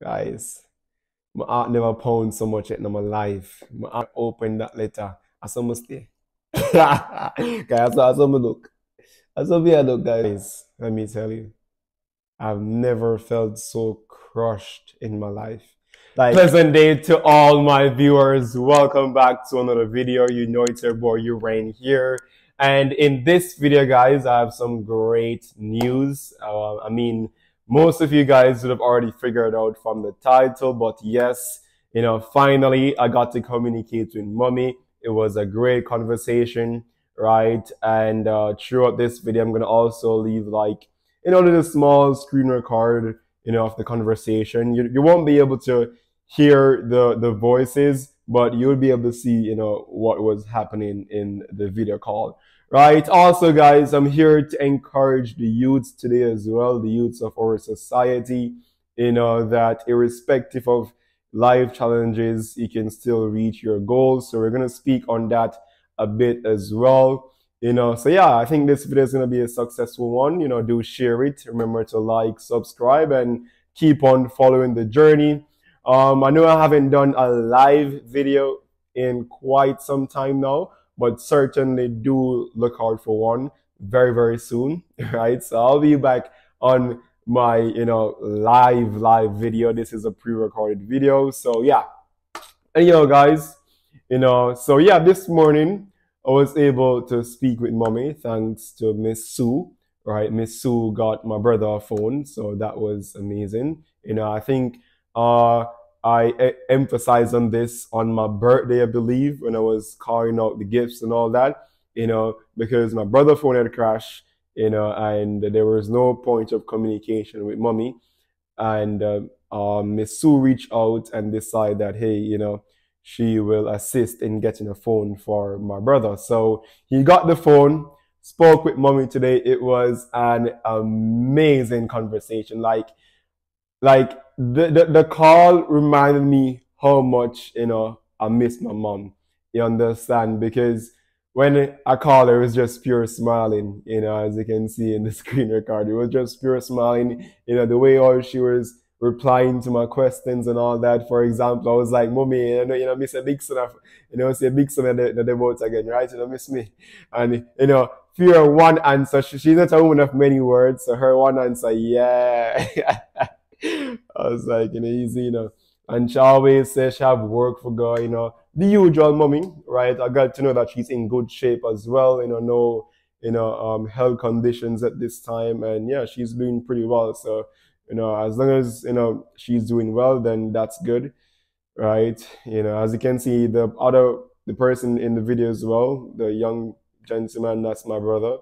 Guys, my heart never pound so much in my life. My heart opened that letter. I saw me stay. Guys, I saw me look. I saw me look, guys. Let me tell you. I've never felt so crushed in my life. Like, pleasant day to all my viewers. Welcome back to another video. You know it's your boy you Uhraine here. And in this video, guys, I have some great news. Uh, I mean, most of you guys would have already figured out from the title, but yes, you know, finally I got to communicate with mommy. It was a great conversation, right? And uh, throughout this video, I'm to also leave like, you know, little small screen record, you know, of the conversation. You, you won't be able to hear the, the voices, but you'll be able to see, you know, what was happening in the video call right? Also, guys, I'm here to encourage the youths today as well, the youths of our society, you know, that irrespective of life challenges, you can still reach your goals. So we're going to speak on that a bit as well. You know, so yeah, I think this video is going to be a successful one. You know, do share it. Remember to like, subscribe, and keep on following the journey. Um, I know I haven't done a live video in quite some time now, but certainly do look out for one very, very soon, right? So I'll be back on my, you know, live, live video. This is a pre-recorded video. So yeah. And you know, guys, you know, so yeah, this morning I was able to speak with mommy thanks to Miss Sue, right? Miss Sue got my brother a phone. So that was amazing. You know, I think, uh, I emphasized on this on my birthday, I believe, when I was carrying out the gifts and all that, you know, because my brother phone had crashed, you know, and there was no point of communication with mommy. And uh, um, Miss Sue reached out and decided that, hey, you know, she will assist in getting a phone for my brother. So he got the phone, spoke with mommy today. It was an amazing conversation. Like, like the, the, the call reminded me how much, you know, I miss my mom. You understand? Because when I called her, it was just pure smiling, you know, as you can see in the screen record. It was just pure smiling, you know, the way all she was replying to my questions and all that. For example, I was like, Mommy, you know, you know, miss a big son of, you know, say a big son of the, the boat again, right? You know, miss me. And, you know, fear one answer. She, she's not a woman of many words. So her one answer, yeah. I was like, you know, easy, you know. And she always says she have work for God, you know. The usual mommy, right? I got to know that she's in good shape as well, you know, no, you know, um, health conditions at this time. And yeah, she's doing pretty well. So, you know, as long as, you know, she's doing well, then that's good, right? You know, as you can see, the other, the person in the video as well, the young gentleman, that's my brother,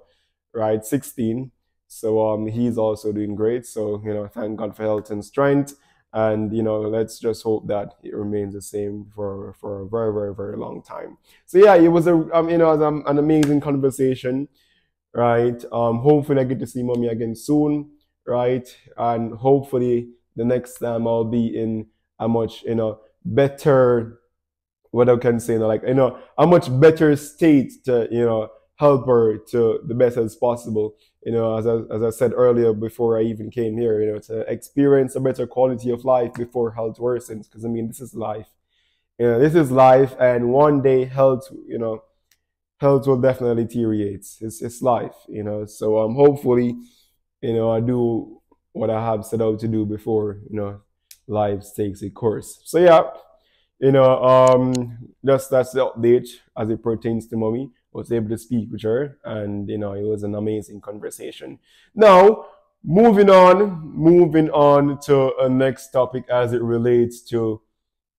right? 16 so um, he's also doing great. So, you know, thank God for health and strength. And, you know, let's just hope that it remains the same for, for a very, very, very long time. So, yeah, it was a, um, you know, um, an amazing conversation, right? Um, hopefully I get to see mommy again soon, right? And hopefully the next time I'll be in a much, you know, better, what I can say, you know, like, you know, a much better state to, you know, help her to the best as possible. You know, as I, as I said earlier before I even came here, you know, to experience a better quality of life before health worsens. Because I mean, this is life. You know, this is life, and one day health, you know, health will definitely deteriorate. It's it's life, you know. So um, hopefully, you know, I do what I have set out to do before, you know, life takes a course. So yeah, you know, um, just that's the update as it pertains to mommy was able to speak with her and you know it was an amazing conversation. Now moving on moving on to a next topic as it relates to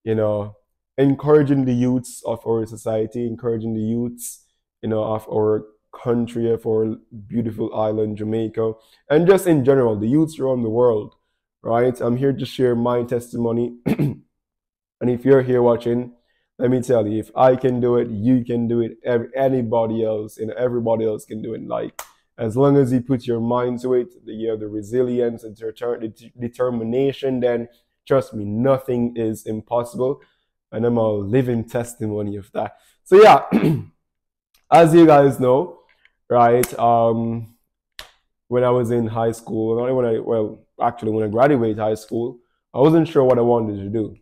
you know encouraging the youths of our society encouraging the youths you know of our country of our beautiful island jamaica and just in general the youths around the world right? I'm here to share my testimony. And if you're here watching let me tell you, if I can do it, you can do it. Every, anybody else, and everybody else can do it. Like as long as you put your mind to it, you have the resilience and determination, then trust me, nothing is impossible. And I'm a living testimony of that. So yeah, as you guys know, right? Um, when I was in high school, not when I well, actually when I graduated high school, I wasn't sure what I wanted to do,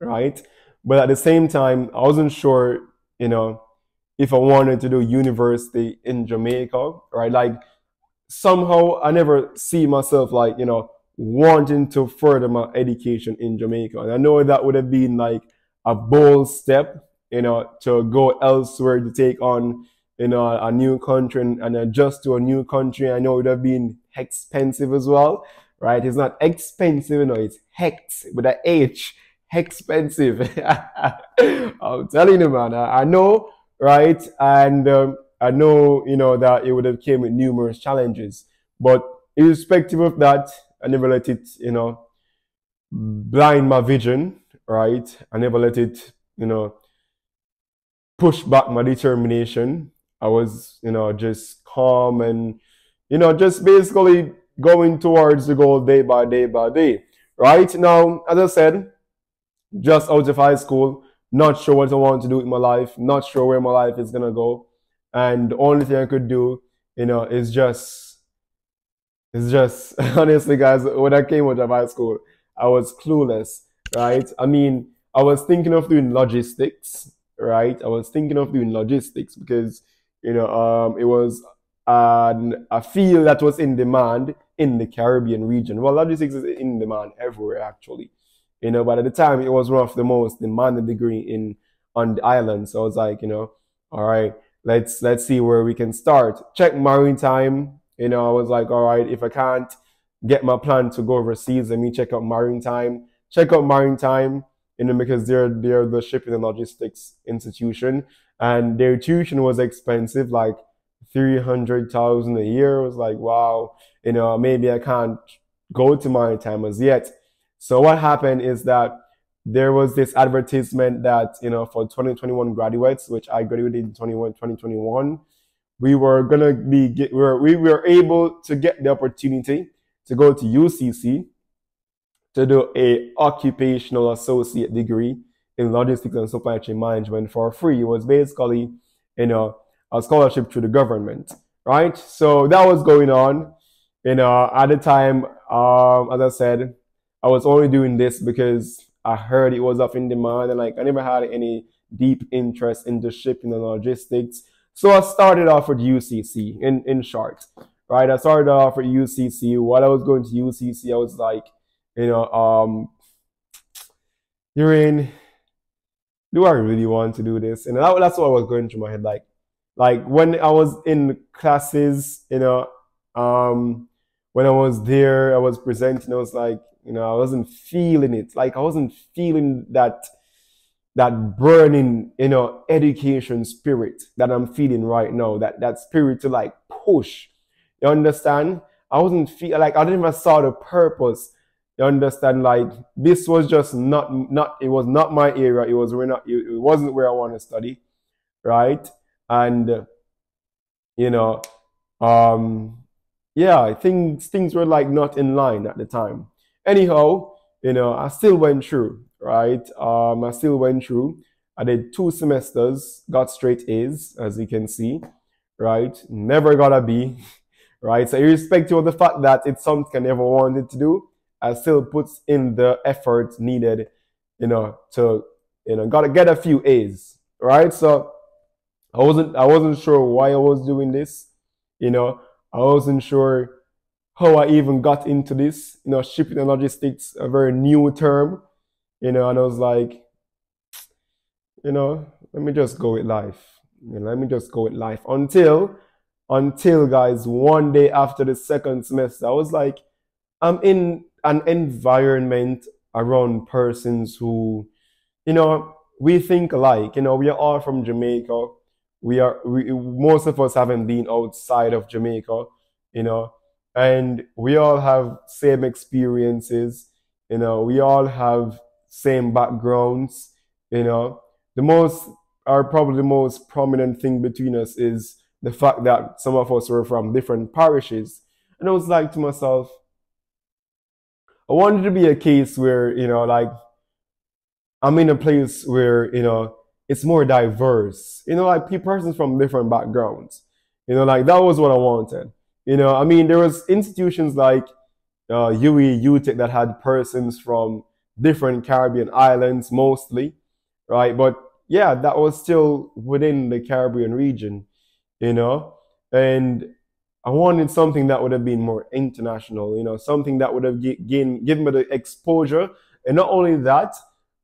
right? But at the same time, I wasn't sure, you know, if I wanted to do university in Jamaica, right? Like somehow I never see myself like, you know, wanting to further my education in Jamaica. And I know that would have been like a bold step, you know, to go elsewhere to take on, you know, a new country and, adjust to a new country. I know it would have been expensive as well, right? It's not expensive, you know, it's hex with an H, expensive. I'm telling you, man, I, I know, right? And um, I know, you know, that it would have came with numerous challenges, but irrespective of that, I never let it, you know, blind my vision, right? I never let it, you know, push back my determination. I was, you know, just calm and, you know, just basically going towards the goal day by day by day. Right now, as I said, just out of high school, not sure what I want to do with my life, not sure where my life is gonna go, and the only thing I could do, you know, is just, is just honestly, guys, when I came out of high school, I was clueless, right? I mean, I was thinking of doing logistics, right? I was thinking of doing logistics because, you know, um, it was an, a field that was in demand in the Caribbean region. Well, logistics is in demand everywhere, actually. You know, but at the time, it was one of the most demanded degree in on the island. So I was like, you know, all right, let's let's see where we can start. Check maritime. Time you know, I was like, all right, if I can't get my plan to go overseas, let me check out maritime. Time check out maritime, you know, because they're they're the shipping and logistics institution, and their tuition was expensive, like three hundred thousand a year. I was like, wow, you know, maybe I can't go to maritime as yet. So what happened is that there was this advertisement that, you know, for 2021 graduates, which I graduated in 21, 2021, we were gonna be get, we were, we were able to get the opportunity to go to UCC to do a occupational associate degree in logistics and supply chain management for free. It was basically, you know, a scholarship through the government, right? So that was going on. You know, at the time, um, as I said, I was only doing this because I heard it was up in demand and like I never had any deep interest in the shipping and logistics. So I started off with UCC in, in short, right? I started off with UCC. While I was going to UCC, I was like, you know, um, you're in, do I really want to do this? And that, that's what I was going through my head. Like, like when I was in classes, you know, um, when I was there, I was presenting, I was like, you know, I wasn't feeling it. Like I wasn't feeling that that burning, you know, education spirit that I'm feeling right now. That that spirit to like push. You understand? I wasn't feel like I didn't even saw the purpose. You understand? Like this was just not not it was not my area. It was where not it wasn't where I want to study, right? And you know, um, yeah, things things were like not in line at the time. Anyhow, you know, I still went through, right? Um, I still went through. I did two semesters, got straight A's, as you can see, right? Never got a B, right? So irrespective of the fact that it's something I never wanted to do, I still put in the effort needed, you know, to, you know, gotta get a few A's, right? So I wasn't, I wasn't sure why I was doing this, you know, I wasn't sure how I even got into this. You know, shipping and logistics, a very new term, you know, and I was like, you know, let me just go with life. You know, let me just go with life until, until guys, one day after the second semester, I was like, I'm in an environment around persons who, you know, we think alike. You know, we are all from Jamaica. We are, we, most of us haven't been outside of Jamaica, you know, and we all have same experiences you know we all have same backgrounds you know. The most are probably the most prominent thing between us is the fact that some of us were from different parishes. And i was like to myself i wanted to be a case where you know like i'm in a place where you know it's more diverse you know like persons from different backgrounds you know like that was what i wanted you know, I mean, there was institutions like uh, UWI, UTech that had persons from different Caribbean islands mostly, right? But yeah, that was still within the Caribbean region, you know, and I wanted something that would have been more international, you know, something that would have gained, given me the exposure. And not only that,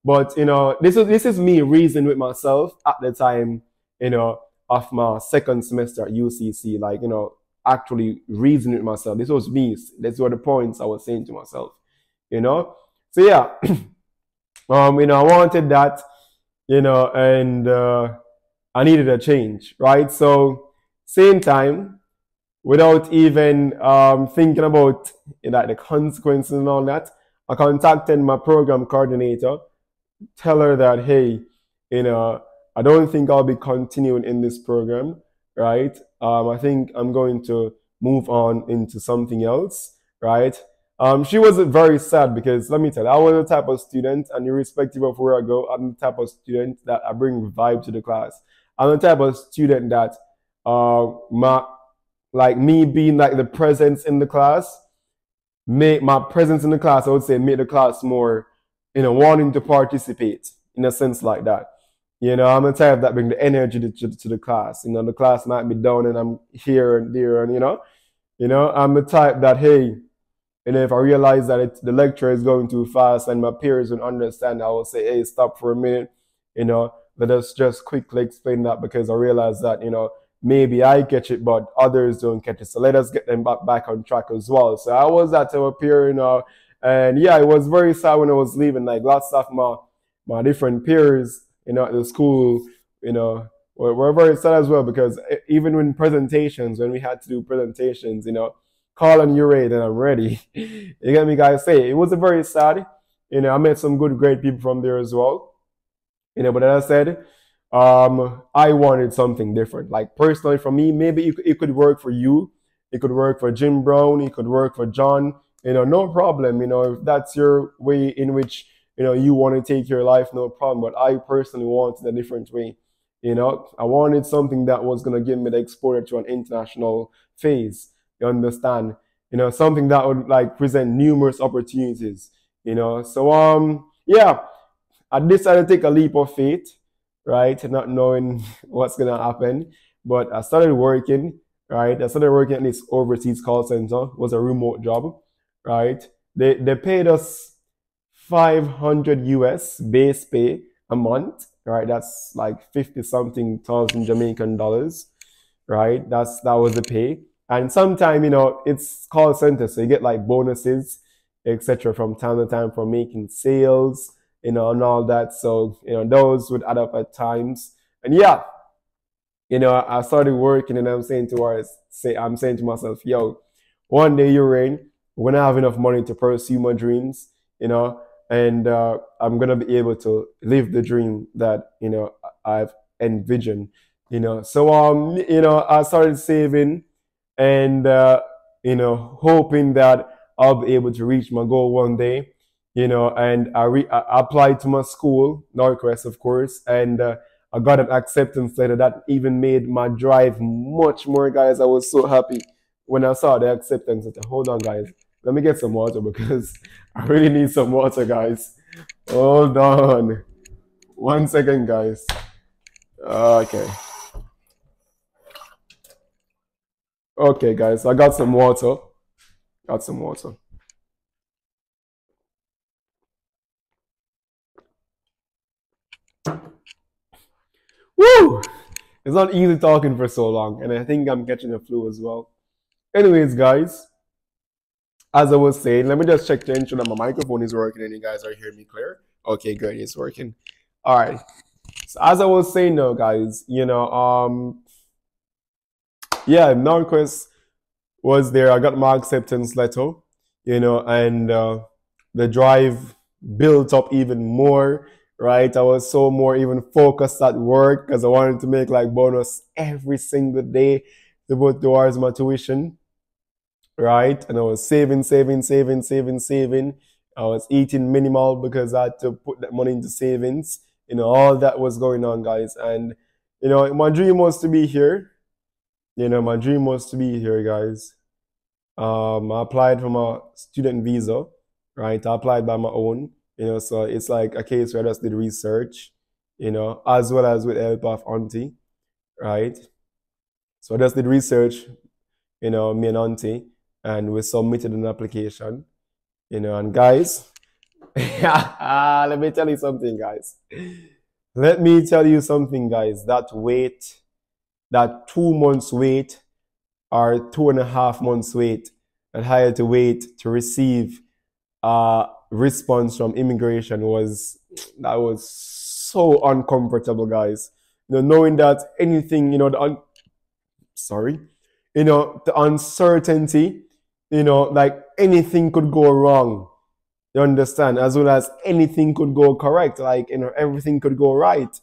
but you know, this is this is me reasoning with myself at the time, you know, of my second semester at UCC, like, you know, actually reasoning with myself. This was me. These were the points I was saying to myself, you know. So yeah, um, you know, I wanted that, you know, and uh, I needed a change, right? So same time, without even um, thinking about you know, the consequences and all that, I contacted my program coordinator, tell her that, hey, you know, I don't think I'll be continuing in this program, right? Um, I think I'm going to move on into something else, right? Um, she was very sad because let me tell you, I was the type of student, and irrespective of where I go, I'm the type of student that I bring vibe to the class. I'm the type of student that, uh, my, like me being like the presence in the class, make my presence in the class, I would say, make the class more, you know, wanting to participate in a sense like that. You know, I'm a type that bring the energy to, to, to, the class. You know, the class might be down and I'm here and there and, you know, you know, I'm a type that, hey, and if I realize that it, the lecture is going too fast and my peers don't understand, I will say, hey, stop for a minute, you know, let us just quickly explain that because I realize that, you know, maybe I catch it, but others don't catch it. So let us get them back, back on track as well. So I was at a peer, you know, and yeah, it was very sad when I was leaving. Like lots of my, my different peers, you know, at the school, you know, we're, we're very sad as well because even when presentations, when we had to do presentations, you know, call on you ready, and I'm ready. you get me, guys? Say it was a very sad. You know, I met some good, great people from there as well. You know, but as I said, um, I wanted something different. Like personally, for me, maybe it, it could work for you. It could work for Jim Brown. It could work for John. You know, no problem. You know, if that's your way in which you know, you want to take your life, no problem. But I personally wanted a different way. You know, I wanted something that was going to give me the exposure to an international phase. You understand? You know, something that would like present numerous opportunities. You know, so um, yeah, I decided to take a leap of faith, right? Not knowing what's gonna happen, but I started working. Right, I started working at this overseas call center. It was a remote job, right? They they paid us 500 US base pay a month, right? That's like 50 something thousand Jamaican dollars, right? That's, that was the pay. And sometime, you know, it's call center. So you get like bonuses, etc. from time to time for making sales, you know, and all that. So, you know, those would add up at times. And yeah, you know, I started working and I'm saying to say, I'm saying to myself, yo, one day you're in, we're gonna have enough money to pursue my dreams, you know, and uh, I'm gonna be able to live the dream that you know I've envisioned. You know, so um, you know, I started saving, and uh, you know, hoping that I'll be able to reach my goal one day. You know, and I, re- I applied to my school, Northwest, of course, and uh, I got an acceptance letter that even made my drive much more, guys. I was so happy when I saw the acceptance letter. Hold on, guys. Let me get some water because I really need some water, guys. Hold on. One second, guys. Ah, okay. Okay, guys, I got some water. Got some water. Woo! It's not easy talking for so long, and I think I'm catching a flu as well. Anyways, guys, as I was saying, let me just check to ensure that my microphone is working and you guys are hearing me clear. Okay, good, it's working. All right. So as I was saying now, guys, you know, um, yeah, Northwest was there. I got my acceptance letter, you know, and uh, the drive built up even more, right? I was so more even focused at work because I wanted to make like bonus every single day to put towards my tuition right? And I was saving, saving, saving, saving, saving. I was eating minimal because I had to put that money into savings. You know, all that was going on, guys. And, you know, my dream was to be here. You know, my dream was to be here, guys. Um, I applied for my student visa, right? I applied by my own. You know, so it's like a case where I just did research, you know, as well as with help of auntie, right? So I just did research, you know, me and auntie, and we submitted an application, you know, and guys, ah, let me tell you something, guys. Let me tell you something, guys. That wait, that two months wait, or two and a half months wait, I had to wait to receive a response from immigration was that was so uncomfortable, guys. You know, knowing that anything, you know, the sorry, you know, the uncertainty, you know, like anything could go wrong. You understand? As well as anything could go correct, like you know, everything could go right.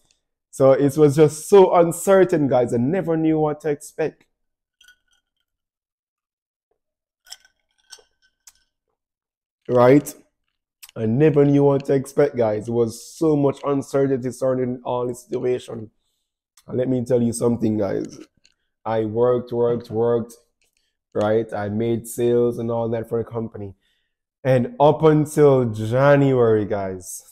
So it was just so uncertain, guys. I never knew what to expect. Right? I never knew what to expect, guys. There was so much uncertainty surrounding all the situation. And let me tell you something, guys. I worked, worked, worked, right? I made sales and all that for the company. And up until January, guys,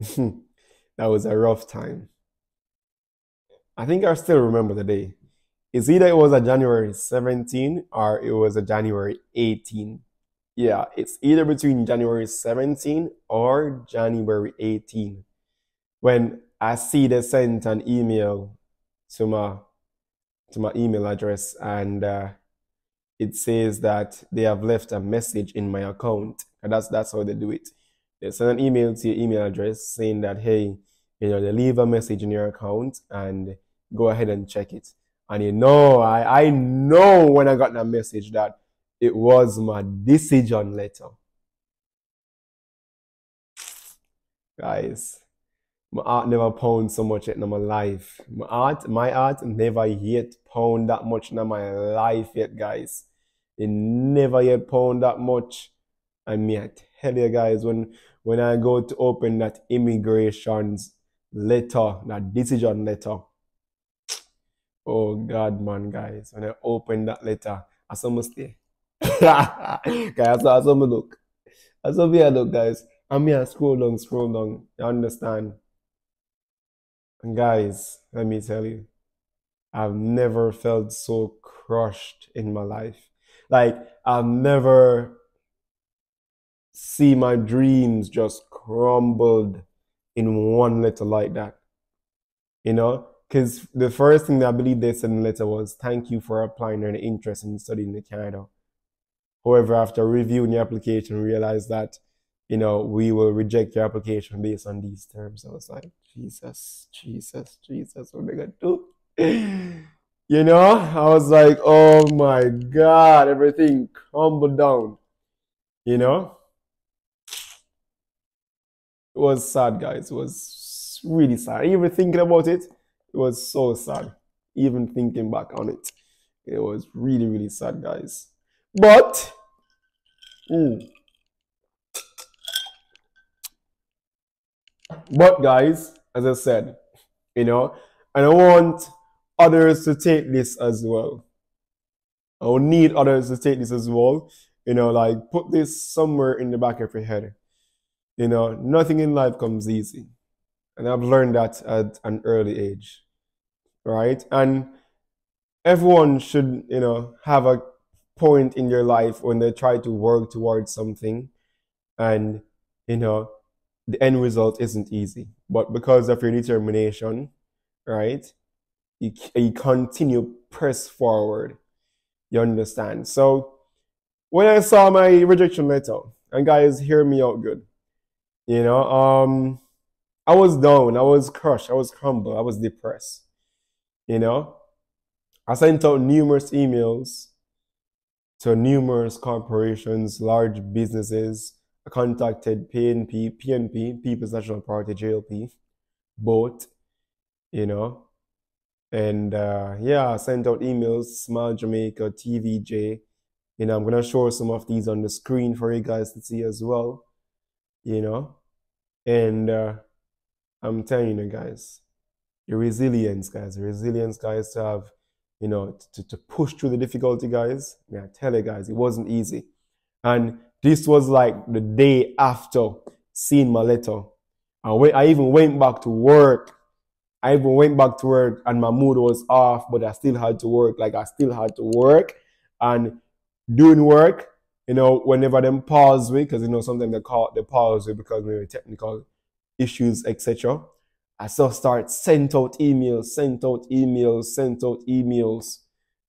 that was a rough time. I think I still remember the day. It's either it was a January 17 or it was a January 18. Yeah, it's either between January 17 or January 18 when I see they sent an email to my to my email address and uh, it says that they have left a message in my account. And that's that's how they do it. They send an email to your email address saying that hey, you know, they leave a message in your account and go ahead and check it. And you know, I, I know when I got that message that it was my decision letter. Guys, my heart never pound so much in my life. My heart, my heart never yet pound that much in my life yet, guys. It never yet pound that much. And me, I tell you guys, when when I go to open that immigration's letter, that decision letter, Oh God, man, guys. When I open that letter, I saw me stay. guys, I saw, I saw me look. I saw me look, guys. And me I scroll down, scroll down. You understand? And guys, let me tell you, I've never felt so crushed in my life. Like I've never see my dreams just crumbled in one letter like that. You know, because the first thing that I believe they said in the letter was, thank you for applying an interest in studying in Canada. However, after reviewing your application, realized that, you know, we will reject your application based on these terms. I was like, Jesus, Jesus, Jesus, what they going to do? You know, I was like, oh my God, everything crumbled down. You know? It was sad, guys. It was really sad. Even thinking about it, it was so sad. Even thinking back on it, it was really, really sad, guys. But, mm, but guys, as I said, you know, and I want others to take this as well. I will need others to take this as well. You know, like put this somewhere in the back of your head. You know, nothing in life comes easy. And I've learned that at an early age, right? And everyone should, you know, have a point in their life when they try to work towards something and, you know, the end result isn't easy. But because of your determination, right, you, you continue press forward. You understand? So when I saw my rejection letter, and guys, hear me out good. You know, um, I was down, I was crushed, I was humble, I was depressed. You know, I sent out numerous emails to numerous corporations, large businesses. Contacted PNP, PNP, People's National Party, JLP, both, you know. And uh, yeah, I sent out emails, Smile Jamaica, TVJ. You know, I'm going to show some of these on the screen for you guys to see as well, you know. And uh, I'm telling you guys, your resilience, guys, your resilience, guys, to have, you know, to, to push through the difficulty, guys. Yeah, I tell you guys, it wasn't easy. And this was like the day after seeing my letter. I, went, I even went back to work. I even went back to work and my mood was off, but I still had to work. Like I still had to work and doing work, you know, whenever them pause me, because you know sometimes they call they pause me because maybe technical issues, etc. I still start sent out emails, sent out emails, sent out emails,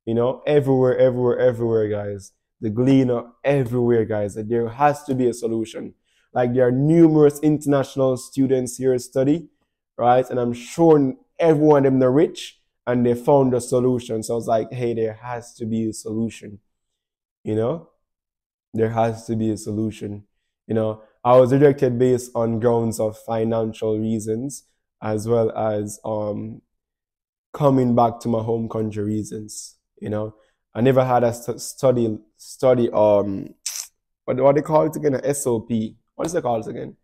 you know, everywhere, everywhere, everywhere, guys. The gleaner everywhere, guys. There has to be a solution. Like there are numerous international students here study, right? And I'm sure everyone of them are rich and they found a solution. So I was like, hey, there has to be a solution. You know? There has to be a solution. You know, I was rejected based on grounds of financial reasons as well as um coming back to my home country reasons. You know, I never had a st- study study um what what they call it again a SOP. What is it called again?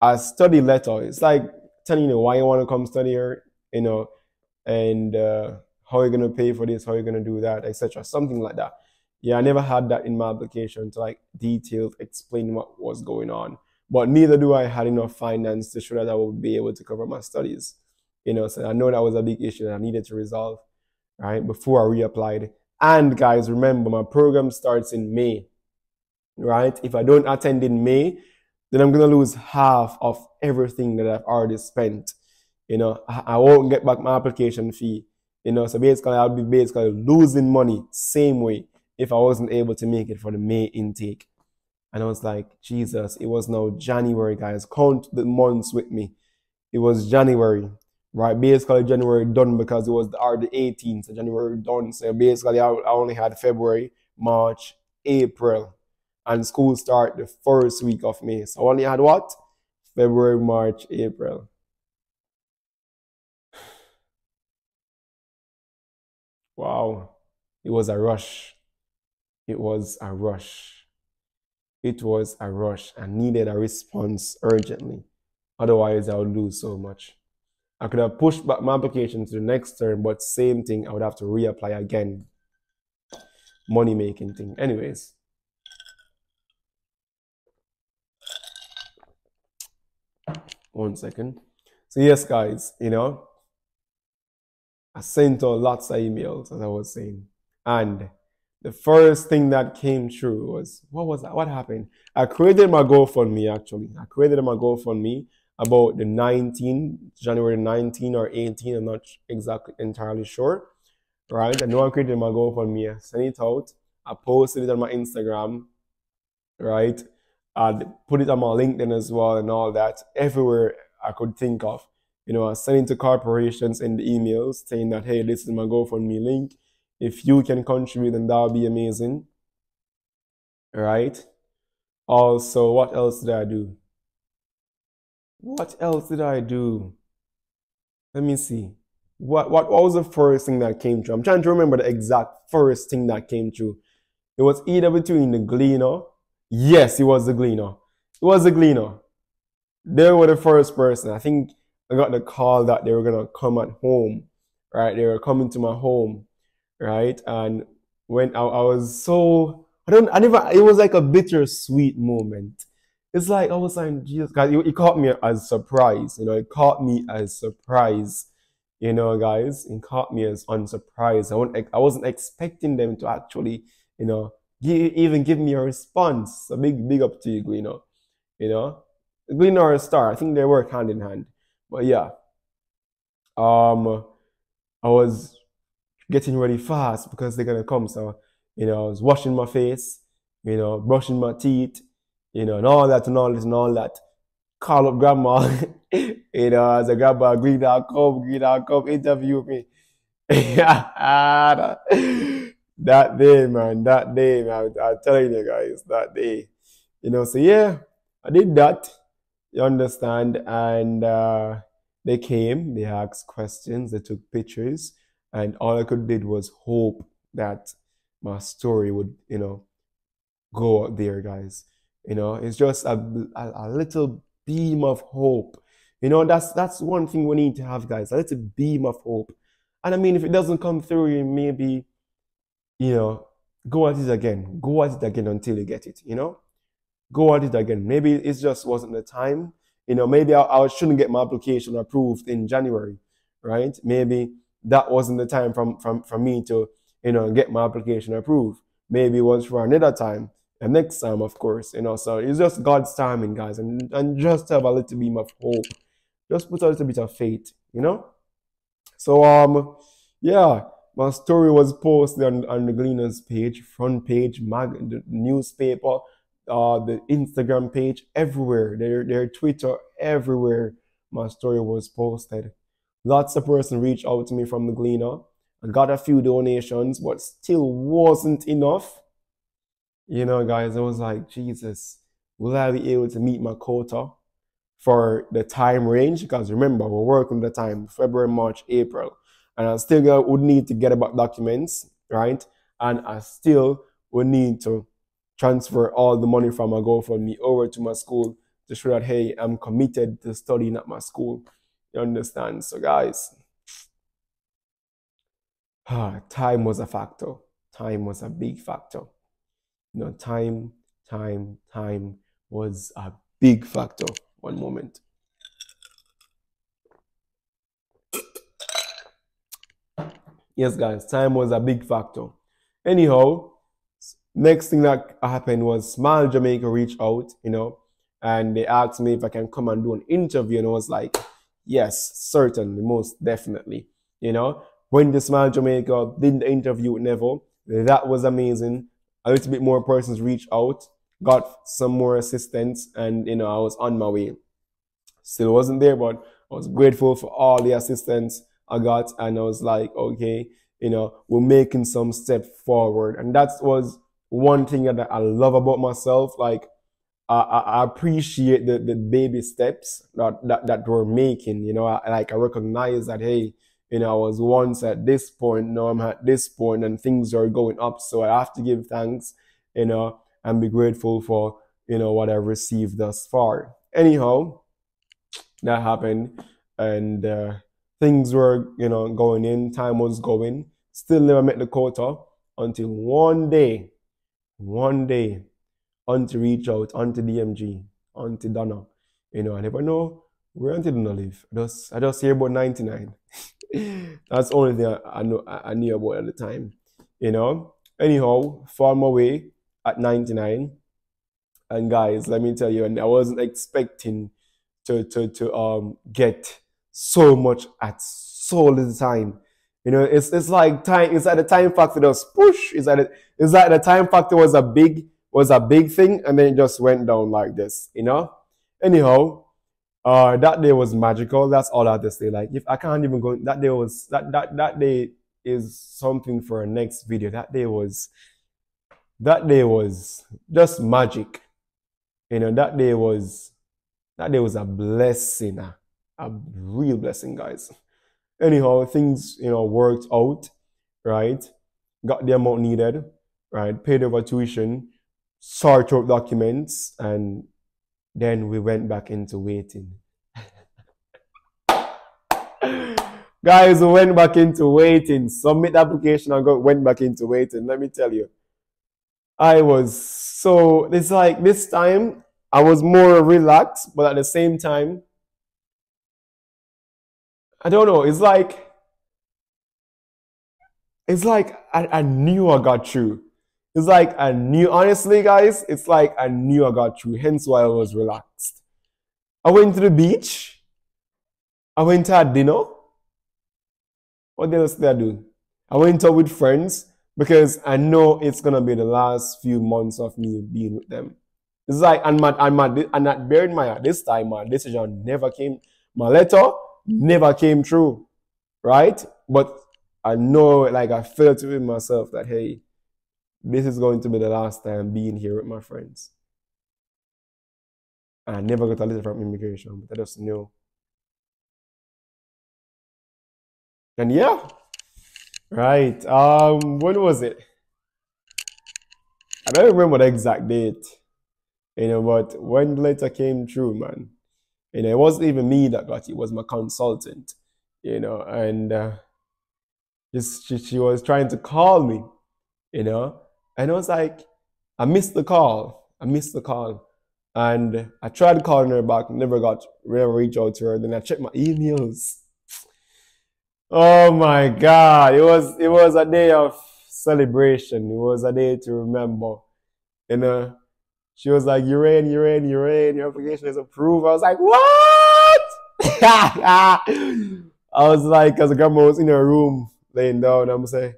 A study letter. It's like telling you why you want to come study here, you know, and uh, how you're gonna pay for this, how you're gonna do that, etc. Something like that. Yeah, I never had that in my application to like detailed explain what was going on. But neither do I had enough finance to show that I would be able to cover my studies. You know, so I know that was a big issue that I needed to resolve, right, before I reapplied. And guys, remember my program starts in May, right? If I don't attend in May, then I'm gonna lose half of everything that I've already spent. You know, I won't get back my application fee. You know, so basically I'll be basically losing money same way if I wasn't able to make it for the May intake. And I was like, Jesus, it was now January, guys. Count the months with me. It was January, right? Basically, January done because it was the, the 18th. So January done. So basically, I, I only had February, March, April. And school start the first week of May. So I only had what? February, March, April. Wow. It was a rush. It was a rush. It was a rush. I needed a response urgently. Otherwise, I would lose so much. I could have pushed back my application to the next term, but same thing, I would have to reapply again. Money making thing. Anyways. One second. So, yes, guys, you know, I sent out lots of emails, as I was saying. And the first thing that came true was what was that? What happened? I created my GoFundMe actually. I created my GoFundMe about the 19, January 19 or 18. I'm not exactly entirely sure. Right? I know I created my GoFundMe. I sent it out. I posted it on my Instagram. Right? I put it on my LinkedIn as well and all that. Everywhere I could think of. You know, I sent it to corporations in the emails saying that, hey, this is my GoFundMe link if you can contribute, then that would be amazing. Right? Also, what else did I do? What else did I do? Let me see. What, what, what was the first thing that came true? I'm trying to remember the exact first thing that came true. It was either between the gleaner. Yes, it was the gleaner. It was the gleaner. They were the first person. I think I got the call that they were gonna come at home. Right? They were coming to my home right? And when I, I was so, I don't, I never, it was like a bittersweet moment. It's like I was like, Jesus, God, it, it caught me as surprise, you know, it caught me as surprise, you know, guys, it caught me as unsurprised. I wasn't, I wasn't expecting them to actually, you know, give, even give me a response. A big, big up to you, know, you know, Gleaner or a star, I think they work hand in hand. But yeah, um, I was getting ready fast because they're gonna come. So, you know, I was washing my face, you know, brushing my teeth, you know, and all that and all this and all that. Call up grandma, you know, as a grandma, green dog come, green come, interview me. that, that day, man, that day, man, I'm telling you guys, that day. You know, so yeah, I did that. You understand? And uh, they came, they asked questions, they took pictures and all I could did was hope that my story would, you know, go out there, guys. You know, it's just a, a, a little beam of hope. You know, that's that's one thing we need to have, guys. A little beam of hope. And I mean, if it doesn't come through, you maybe, you know, go at it again. Go at it again until you get it. You know, go at it again. Maybe it just wasn't the time. You know, maybe I, I shouldn't get my application approved in January, right? Maybe that wasn't the time from, from, from me to, you know, get my application approved. Maybe it was for another time. And next time, of course, you know, so it's just God's timing, guys, and, and just have a little beam of hope. Just put a little bit of faith, you know? So, um, yeah, my story was posted on, on the Gleaners page, front page, mag, the newspaper, uh, the Instagram page, everywhere, their, their Twitter, everywhere. My story was posted. Lots of person reached out to me from the Gleaner. I got a few donations, but still wasn't enough. You know, guys, I was like, Jesus, will I be able to meet my quota for the time range? Because remember, we're working the time February, March, April and I still would need to get about documents, right? And I still would need to transfer all the money from my GoFundMe over to my school to show that hey, I'm committed to studying at my school. You understand? So guys, time was a factor. Time was a big factor. You know, time, time, time was a big factor. One moment. Yes, guys, time was a big factor. Anyhow, next thing that happened was Smile Jamaica reached out, you know, and they asked me if I can come and do an interview. And I was like, yes, certainly, most definitely. You know, when the Smile Jamaica did the interview with Neville, that was amazing. A little bit more persons reached out, got some more assistance, and, you know, I was on my way. Still wasn't there, but I was grateful for all the assistance I got, and I was like, okay, you know, we're making some step forward. And that was one thing that I love about myself. Like, I, I appreciate the, the baby steps that, that, that we're making. You know, I, like I recognize that, hey, you know, I was once at this point, now I'm at this point, and things are going up. So I have to give thanks, you know, and be grateful for, you know, what I've received thus far. Anyhow, that happened. And, uh, things were, you know, going in, time was going. Still never met the quota until one day, one day, to reach out, onto DMG, onto Donna. You know, I never know where Auntie Donna live. I just, I just hear about 99. That's only thing I, I know I, I knew about at the time. You know. Anyhow, found my way at 99. And guys, let me tell you, and I wasn't expecting to to to um get so much at so little time. You know, it's it's like time. It's like the time factor just push. It's like it's like the time factor was a big was a big thing, and then it just went down like this. You know. Anyhow, uh, that day was magical. That's all I have to say. Like, if I can't even go, that day was that that that day is something for a next video. That day was that day was just magic. You know, that day was that day was a blessing a real blessing, guys. Anyhow, things, you know, worked out, right? Got the amount needed, right? Paid over tuition, sort out documents, and then we went back into waiting. Guys, we went back into waiting. Submit application and go, went back into waiting. Let me tell you. I was so, it's like this time I was more relaxed, but at the same time, I don't know. It's like it's like I, I knew I got through. It's like I knew honestly, guys, it's like I knew I got through, hence why I was relaxed. I went to the beach. I went to have dinner. What else did I do? I went out with friends because I know it's gonna be the last few months of me being with them. It's like and my and my and that bear in mind this time my decision never came. My letter never came true, right? But I know, like, I felt it with myself that, hey, this is going to be the last time being here with my friends. I never got a letter from immigration, but I just knew. And yeah, right. Um, when was it? I don't remember the exact date, you know, but when the letter came true, man, you know, it wasn't even me that got it, it was my consultant, you know, and uh, just she, she was trying to call me, you know, and I was like, I missed the call. I missed the call. And I tried calling her back, never got, never reached out to her. Then I checked my emails. Oh my God! It was it was a day of celebration. It was a day to remember. You know, she was like, "You're in, you're in, you're in. Your application is approved." I was like, "What?" I was like, because the grandma was in her room laying down. I'm say,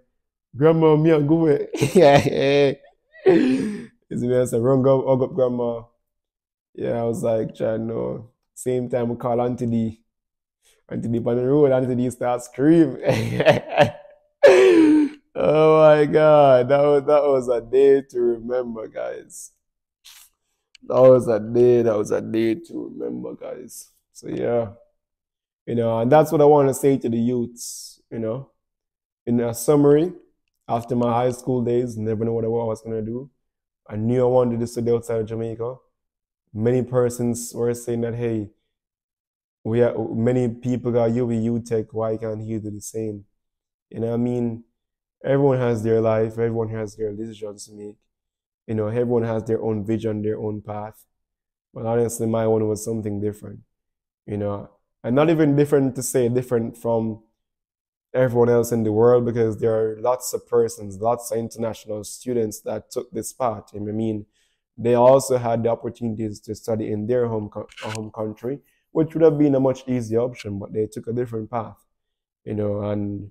"Grandma, me and go yeah, Is me I said, "Run go, hug up, grandma." Yeah, I was like, "Trying no." Same time we call Auntie D. Auntie D on the road. Auntie D start screaming. oh my God, that was that was a day to remember, guys. That was a day. That was a day to remember, guys. So yeah, you know, and that's what I want to say to the youths. You know, in a summary, after my high school days, never knew what I was gonna do. I knew I wanted to study outside of Jamaica. Many persons were saying that, hey, we are many people got you with why can't you do the same? You know, I mean, everyone has their life, everyone has their decisions to make. You know, everyone has their own vision, their own path. But honestly, my one was something different. You know, and not even different to say different from everyone else in the world because there are lots of persons, lots of international students that took this path. I mean, they also had the opportunities to study in their home home country, which would have been a much easier option, but they took a different path. You know, and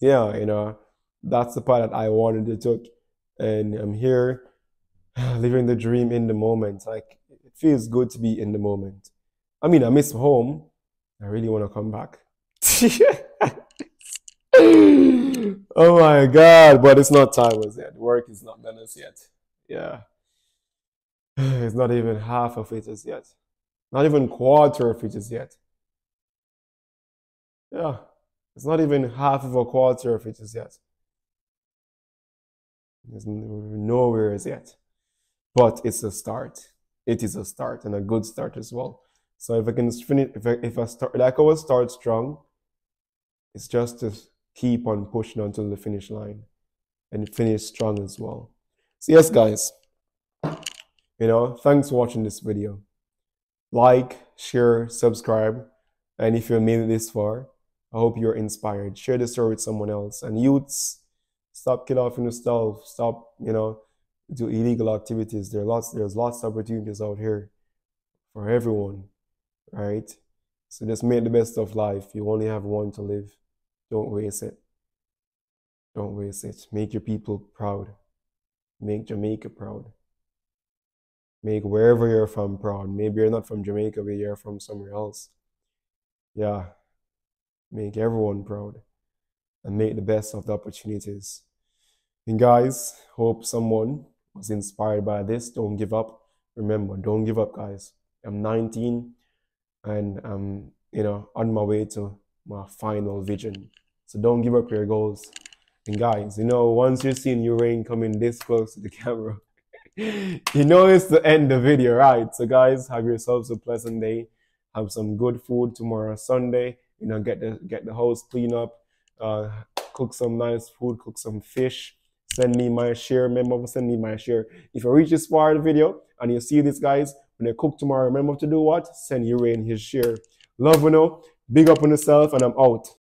yeah, you know, that's the path that I wanted to take and I'm here living the dream in the moment. Like it feels good to be in the moment. I mean, I miss home. I really want to come back. oh my god, but it's not time as yet. Work is not done as yet. Yeah. It's not even half of it as yet. Not even quarter of it as yet. Yeah. It's not even half of a quarter of it as yet. There's nowhere as yet. But it's a start. It is a start and a good start as well. So if I can finish, if I, if I start, like I always start strong, it's just to keep on pushing until the finish line and finish strong as well. So yes, guys, you know, thanks for watching this video. Like, share, subscribe. And if you made it this far, I hope you're inspired. Share the story with someone else. And youths, Stop killing off yourself. Stop, you know, do illegal activities. There lots, there's lots of opportunities out here for everyone, right? So just make the best of life. You only have one to live. Don't waste it. Don't waste it. Make your people proud. Make Jamaica proud. Make wherever you're from proud. Maybe you're not from Jamaica, but you're from somewhere else. Yeah. Make everyone proud and make the best of the opportunities. And guys, hope someone was inspired by this. Don't give up. Remember, don't give up, guys. I'm 19 and I'm, you know, on my way to my final vision. So don't give up your goals. And guys, you know, once you're seeing Uhraine coming this close to the camera, you know it's the end of the video, right? So guys, have yourselves a pleasant day. Have some good food tomorrow, Sunday. You know, get the get the house clean up, uh, cook some nice food, cook some fish, send me my share. Remember send me my share. If you reach this part of the video and you see this, guys, when you cook tomorrow, remember to do what? Send Uhraine his share. Love you know. Big up on yourself, and I'm out.